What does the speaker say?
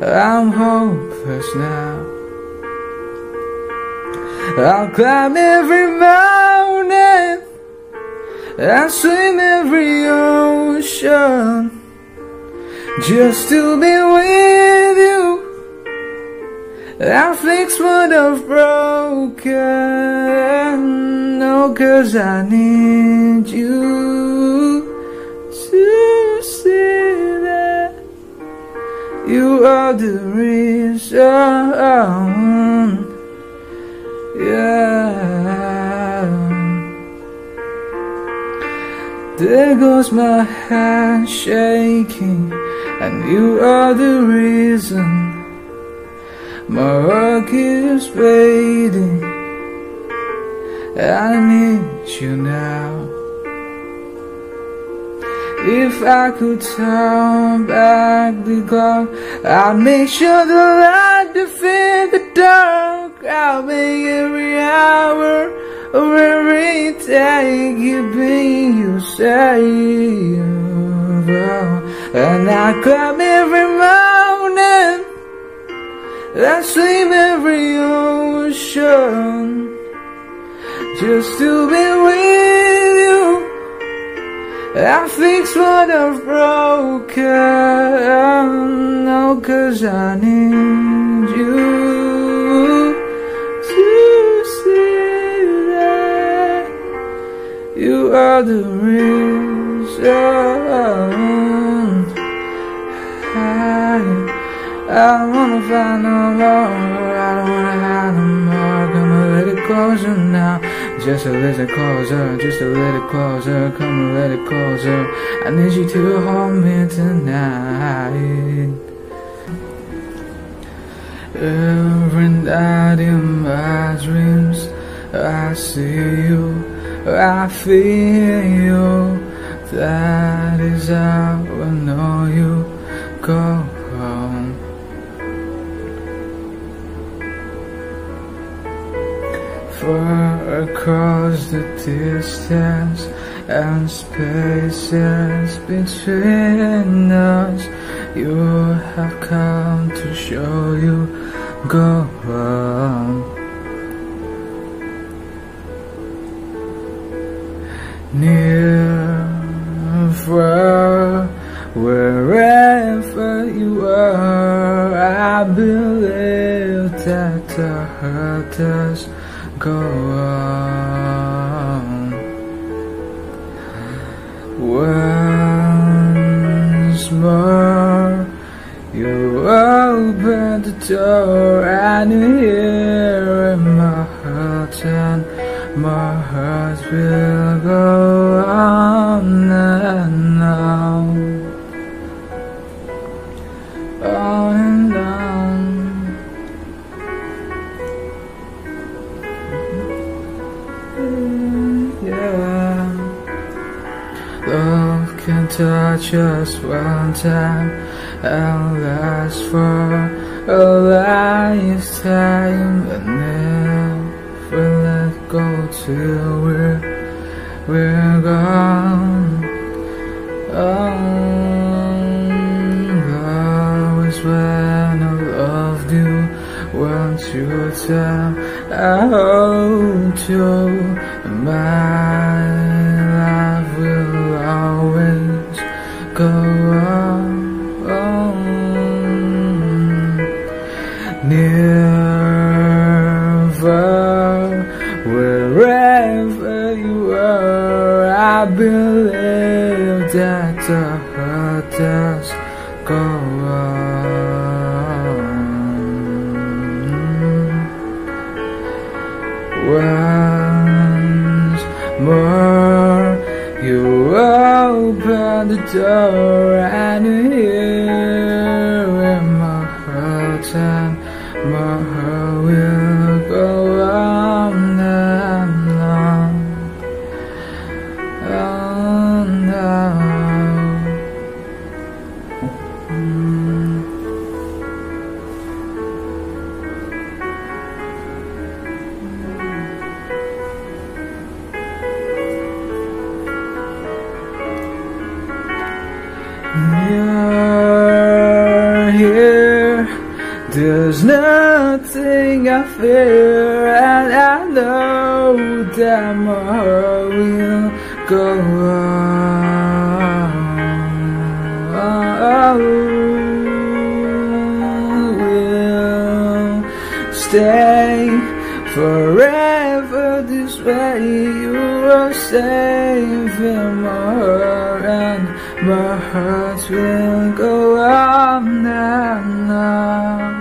I'm hopeless now. I'll climb every mountain And swim every ocean Just to be with you. I'll fix what I've broken. No, cause I need you You are the reason. Yeah. There goes my hand shaking And you are the reason. My heart keeps fading I need you now. If I could turn back the clock I'd make sure the light defeat the dark. I'll make every hour of every day you be you save And I climb every mountain I swim every ocean. Just to be with. I fix what I've broken, no, cause I need you to see that you are the reason. I, I don't wanna find no more, I don't wanna hide no more closer now. Just a little closer, just a little closer. Come a little closer. I need you to hold me tonight. Every night in my dreams I see you, I feel you. That across the distance and spaces between us You have come to show you. Go home Near, far, wherever you are I believe that the hurt does go on Once more. You open the door and you hear my heart and my heart will can touch us one time and last for a lifetime and never let go till we're we're gone. Oh, is when I loved you. Won't you tell I hold you? in My go on. Far, wherever you are, I believe that the does go on. Once more, you open the door and hear my heart and my heart. You're here. There's nothing I fear, and I know that my heart will go on. Will stay forever this way. You are safe my heart, and my heart will go on and on.